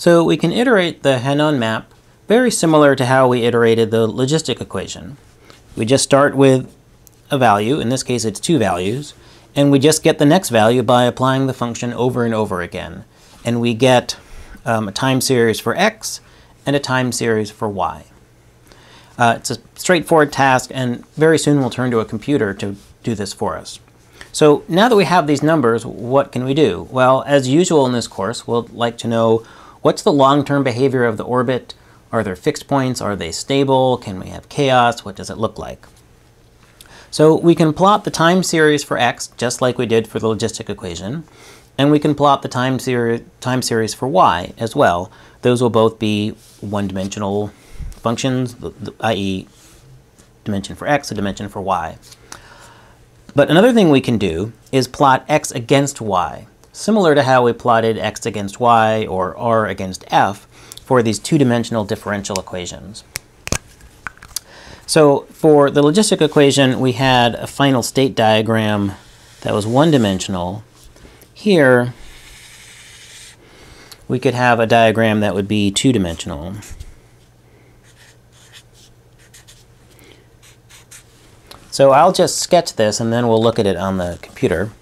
So we can iterate the Hénon map very similar to how we iterated the logistic equation. We just start with a value, in this case it's two values, and we just get the next value by applying the function over and over again. And we get um, a time series for x and a time series for y. Uh, it's a straightforward task, and very soon we'll turn to a computer to do this for us. So now that we have these numbers, what can we do? Well, as usual in this course, we'll like to know what's the long-term behavior of the orbit? Are there fixed points? Are they stable? Can we have chaos? What does it look like? So we can plot the time series for x, just like we did for the logistic equation, and we can plot the time, time series for y as well. Those will both be one-dimensional functions, i.e. dimension for x, a dimension for y. But another thing we can do is plot x against y, similar to how we plotted x against y or r against f for these two-dimensional differential equations. So for the logistic equation, we had a final state diagram that was one-dimensional. Here, we could have a diagram that would be two-dimensional. So I'll just sketch this and then we'll look at it on the computer.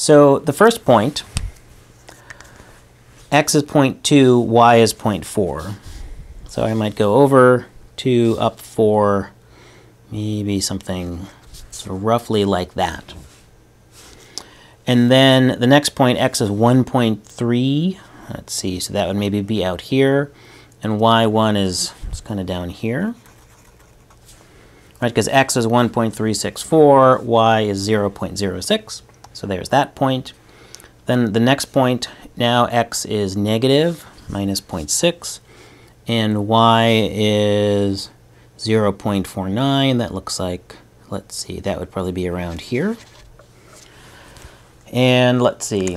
So the first point, x is 0.2, y is 0.4. So I might go over 2, up 4, maybe something sort of roughly like that. And then the next point, x is 1.3. Let's see, so that would maybe be out here. And y1 is, is kind of down here right? Because x is 1.364, y is 0.06. So there's that point. Then the next point, now x is negative, minus 0.6, and y is 0.49. That looks like, let's see, that would probably be around here. And let's see,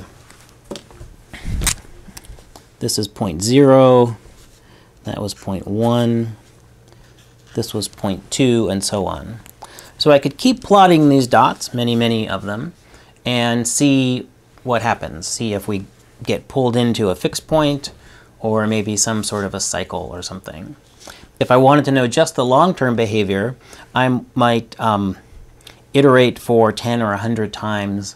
this is 0.0, that was 0.1, this was 0.2, and so on. So I could keep plotting these dots, many, many of them, and see what happens. See if we get pulled into a fixed point or maybe some sort of a cycle or something. If I wanted to know just the long-term behavior, I might um, iterate for 10 or 100 times,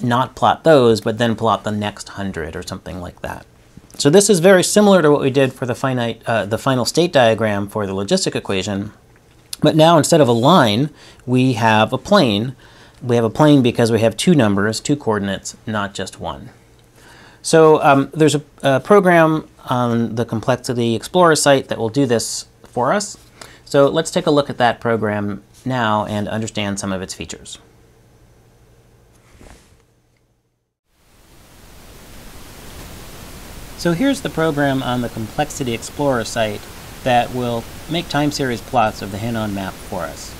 not plot those, but then plot the next 100 or something like that. So this is very similar to what we did for the finite, uh, the final state diagram for the logistic equation. But now instead of a line, we have a plane. We have a plane because we have two numbers, two coordinates, not just one. So um, there's a, a, program on the Complexity Explorer site that will do this for us. So let's take a look at that program now and understand some of its features. So here's the program on the Complexity Explorer site that will make time series plots of the Hénon map for us.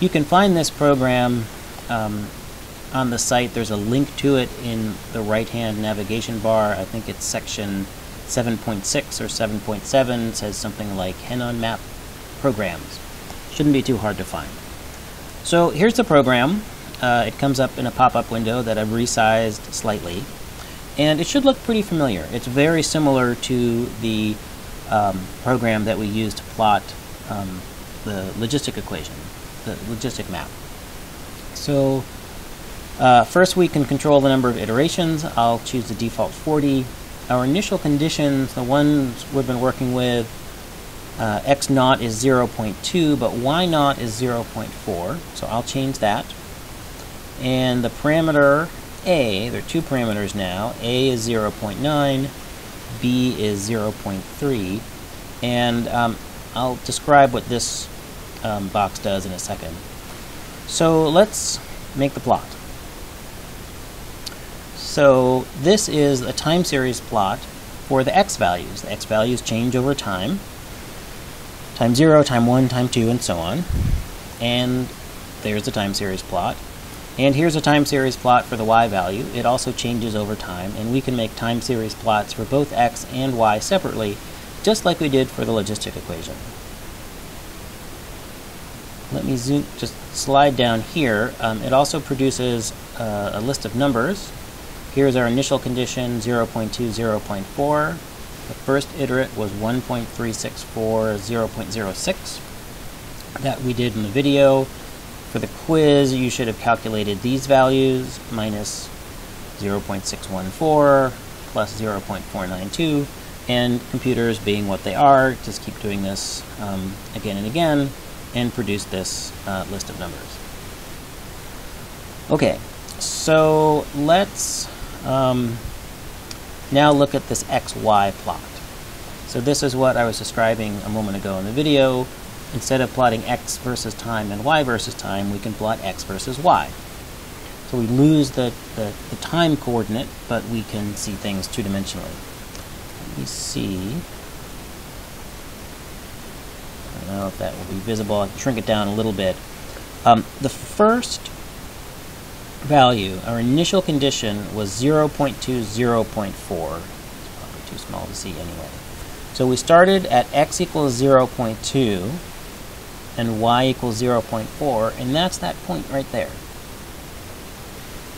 You can find this program um, on the site. There's a link to it in the right-hand navigation bar. I think it's section 7.6 or 7.7 says something like Hénon map programs. Shouldn't be too hard to find. So here's the program. Uh, it comes up in a pop-up window that I've resized slightly and it should look pretty familiar. It's very similar to the um, program that we used to plot um, the logistic equation, the logistic map. So uh, first we can control the number of iterations. I'll choose the default 40. Our initial conditions, the ones we've been working with, uh, x naught is 0.2, but y naught is 0.4, so I'll change that. And the parameter a, there are two parameters now. A is 0.9, B is 0.3, and um, I'll describe what this um, box does in a second. So let's make the plot. So this is a time series plot for the x values. The x values change over time. Time 0, time 1, time 2, and so on. And there's the time series plot. And here's a time series plot for the y value. It also changes over time, and we can make time series plots for both x and y separately, just like we did for the logistic equation. Let me zoom, just slide down here. Um, it also produces uh, a list of numbers. Here's our initial condition 0.2, 0.4. The first iterate was 1.364, 0.06 that we did in the video. For the quiz, you should have calculated these values minus 0.614 plus 0.492 and computers being what they are, just keep doing this um, again and again and produce this uh, list of numbers. Okay, so let's um, now look at this XY plot. So this is what I was describing a moment ago in the video. Instead of plotting x versus time and y versus time, we can plot x versus y. So we lose the, the, the time coordinate, but we can see things two-dimensionally. Let me see. I know if that will be visible. I'll shrink it down a little bit. Um, the first value, our initial condition was 0.2, 0.4. It's probably too small to see anyway. So we started at x equals 0.2 and y equals 0.4, and that's that point right there.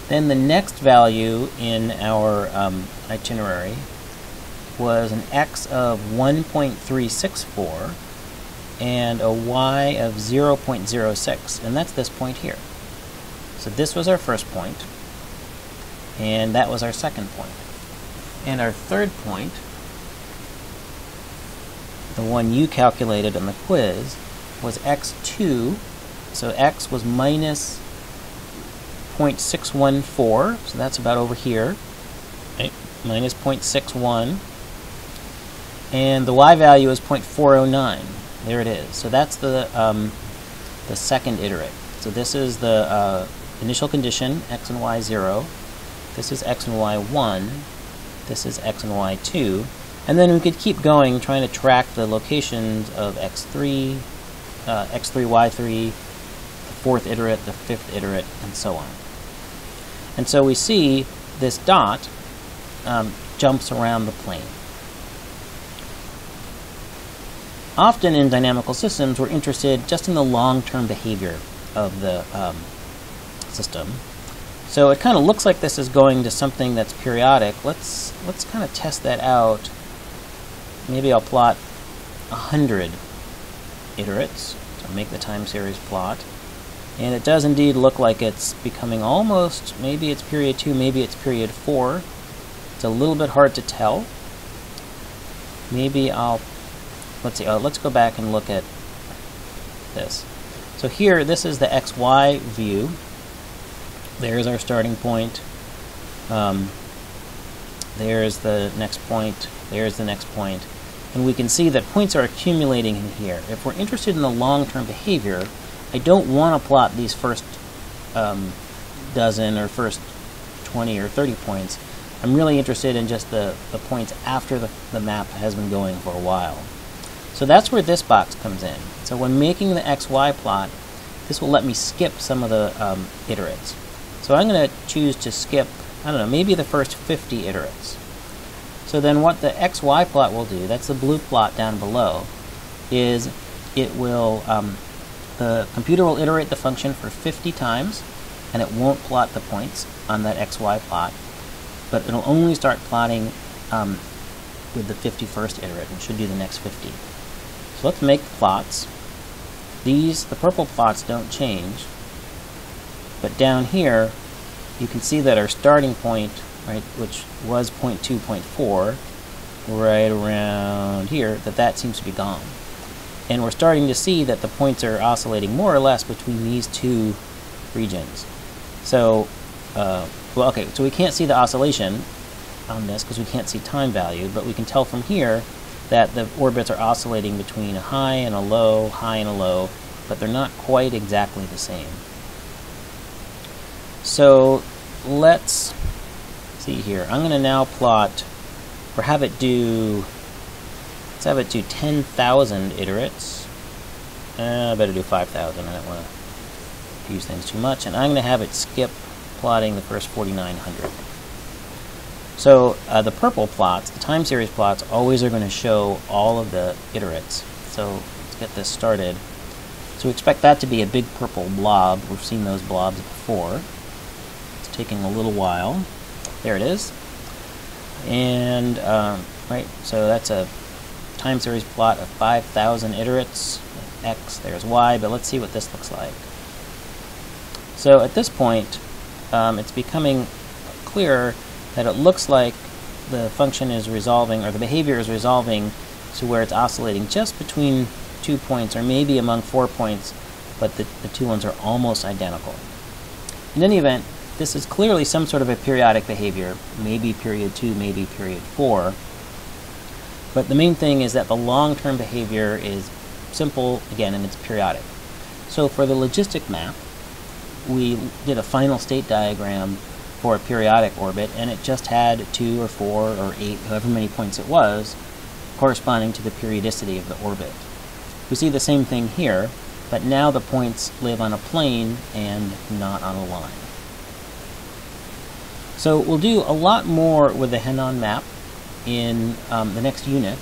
Then the next value in our um, itinerary was an x of 1.364 and a y of 0.06, and that's this point here. So this was our first point, and that was our second point. And our third point, the one you calculated in the quiz, was x2, so x was minus 0.614, so that's about over here, right? minus 0.61, and the y value is 0.409. There it is. So that's the um, the second iterate. So this is the uh, initial condition, x and y 0. This is x and y 1. This is x and y 2. And then we could keep going, trying to track the locations of x3, uh, x3, y3, the fourth iterate, the fifth iterate, and so on. And so we see this dot um, jumps around the plane. Often in dynamical systems, we're interested just in the long-term behavior of the um, system. So it kind of looks like this is going to something that's periodic. Let's let's kind of test that out. Maybe I'll plot a hundred iterates to make the time series plot. And it does indeed look like it's becoming almost, maybe it's period 2, maybe it's period 4. It's a little bit hard to tell. Maybe I'll let's see, uh, let's go back and look at this. So here, this is the XY view. There's our starting point. Um, there's the next point. There's the next point. And we can see that points are accumulating in here. If we're interested in the long-term behavior, I don't want to plot these first um, dozen or first 20 or 30 points. I'm really interested in just the, the points after the, the map has been going for a while. So that's where this box comes in. So when making the XY plot, this will let me skip some of the um, iterates. So I'm going to choose to skip, I don't know, maybe the first 50 iterates. So then what the XY plot will do, that's the blue plot down below, is it will, um, the computer will iterate the function for 50 times, and it won't plot the points on that XY plot, but it'll only start plotting um, with the 51st iterate and should do the next 50. So let's make plots. These, the purple plots don't change, but down here, you can see that our starting point, right, which was 0.2, 0.4, right around here, that that seems to be gone. And we're starting to see that the points are oscillating more or less between these two regions. So, uh, well, okay, so we can't see the oscillation on this because we can't see time value, but we can tell from here that the orbits are oscillating between a high and a low, high and a low, but they're not quite exactly the same. So let's see here. I'm going to now plot, or have it do, let's have it do 10,000 iterates. Uh, I better do 5,000. I don't want to use things too much. And I'm going to have it skip plotting the first 4,900. So uh, the purple plots, the time series plots, always are going to show all of the iterates. So let's get this started. So we expect that to be a big purple blob. We've seen those blobs before. It's taking a little while. There it is. And, um, right, so that's a time series plot of 5,000 iterates. X, there's Y, but let's see what this looks like. So at this point, um, it's becoming clearer that it looks like the function is resolving, or the behavior is resolving to where it's oscillating just between two points, or maybe among four points, but the, the two ones are almost identical. In any event, this is clearly some sort of a periodic behavior, maybe period 2, maybe period 4. But the main thing is that the long-term behavior is simple, again, and it's periodic. So for the logistic map, we did a final state diagram for a periodic orbit, and it just had two or four or eight, however many points it was, corresponding to the periodicity of the orbit. We see the same thing here, but now the points live on a plane and not on a line. So we'll do a lot more with the Henon map in um, the next unit,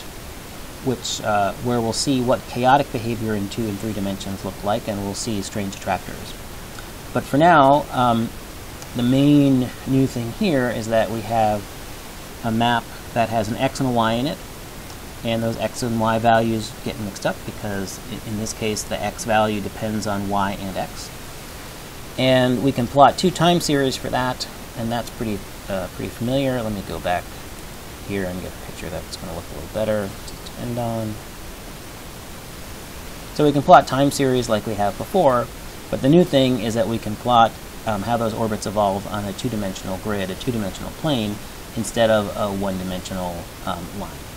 which uh, where we'll see what chaotic behavior in two and three dimensions look like, and we'll see strange attractors. But for now, um, the main new thing here is that we have a map that has an x and a y in it, and those x and y values get mixed up because in this case the x value depends on y and x. And we can plot two time series for that, and that's pretty uh, pretty familiar. Let me go back here and get a picture that's going to look a little better to end on. So we can plot time series like we have before, but the new thing is that we can plot um, how those orbits evolve on a two-dimensional grid, a two-dimensional plane, instead of a one-dimensional um, line.